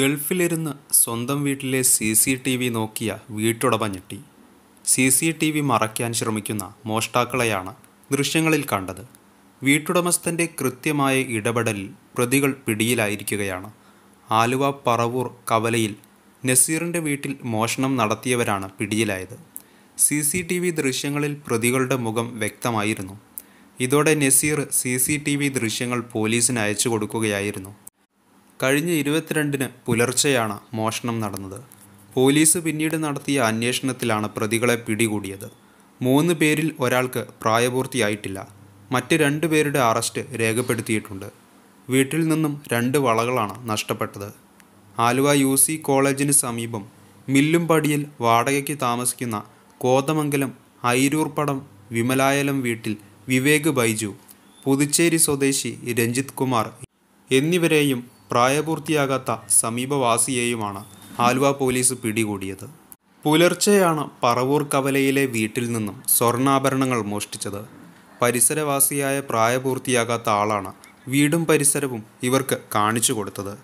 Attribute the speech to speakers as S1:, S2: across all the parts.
S1: ഗൾഫിലിരുന്ന് സ്വന്തം വീട്ടിലെ C C T V നോക്കിയ വീട്ടുടമ ഞെട്ടി സി സി ടി വി മറയ്ക്കാൻ ശ്രമിക്കുന്ന മോഷ്ടാക്കളെയാണ് ദൃശ്യങ്ങളിൽ കണ്ടത്. വീട്ടുടമസ്ഥന്റെ കൃത്യമായ ഇടപെടലിൽ പ്രതികൾ പിടിയിലായിരിക്കുകയാണ്. ആലുവ പറവൂർ കവലയിൽ നസീറിന്റെ വീട്ടിൽ മോഷണം നടത്തിയവരാണ് പിടിയിലായത്. സി സി ടി വി ദൃശ്യങ്ങളിൽ പ്രതികളുടെ മുഖം വ്യക്തമായിരുന്നു. ഇതോടെ Naseer C C T V ദൃശ്യങ്ങൾ പോലീസിന് അയച്ചു കൊടുക്കുകയായിരുന്നു. കഴിഞ്ഞ ഇരുപത്തിരണ്ടിന് പുലർച്ചെയാണ് മോഷണം നടന്നത്. പോലീസ് പിന്നീട് നടത്തിയ അന്വേഷണത്തിലാണ് പ്രതികളെ പിടികൂടിയത്. മൂന്ന് പേരിൽ ഒരാൾക്ക് പ്രായപൂർത്തിയായിട്ടില്ല. മറ്റ് രണ്ട് പേരുടെ അറസ്റ്റ് രേഖപ്പെടുത്തിയിട്ടുണ്ട്. വീട്ടിൽ നിന്നും രണ്ട് വളകളാണ് നഷ്ടപ്പെട്ടത്. ആലുവ യു സി കോളേജിന് സമീപം മില്ലുംപടിയിൽ വാടകയ്ക്ക് താമസിക്കുന്ന കോതമംഗലം ഐരൂർപ്പടം വിമലായലം വീട്ടിൽ വിവേക് ബൈജു പുതുച്ചേരി സ്വദേശി രഞ്ജിത് കുമാർ എന്നിവരെയും പ്രായപൂർത്തിയാകാത്ത സമീപവാസിയെയുമാണ് ആലുവ പോലീസ് പിടികൂടിയത്. പുലർച്ചെയാണ് പറവൂർ കവലയിലെ വീട്ടിൽ നിന്നും സ്വർണാഭരണങ്ങൾ മോഷ്ടിച്ചത്. പരിസരവാസിയായ പ്രായപൂർത്തിയാകാത്ത ആളാണ് വീടും പരിസരവും ഇവർക്ക് കാണിച്ചു കൊടുത്തത്.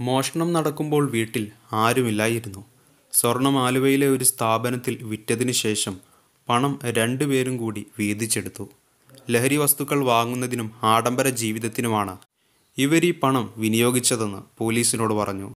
S1: മോഷണം നടക്കുമ്പോൾ വീട്ടിൽ ആരുമില്ലായിരുന്നു. സ്വർണം ആലുവയിലെ ഒരു സ്ഥാപനത്തിൽ വിറ്റതിന് ശേഷം പണം രണ്ടുപേരും കൂടി വീതിച്ചെടുത്തു. ലഹരി വസ്തുക്കൾ വാങ്ങുന്നതിനും ആഡംബര ജീവിതത്തിനുമാണ് ഇവർ ഈ പണം വിനിയോഗിച്ചതെന്ന് പോലീസിനോട് പറഞ്ഞു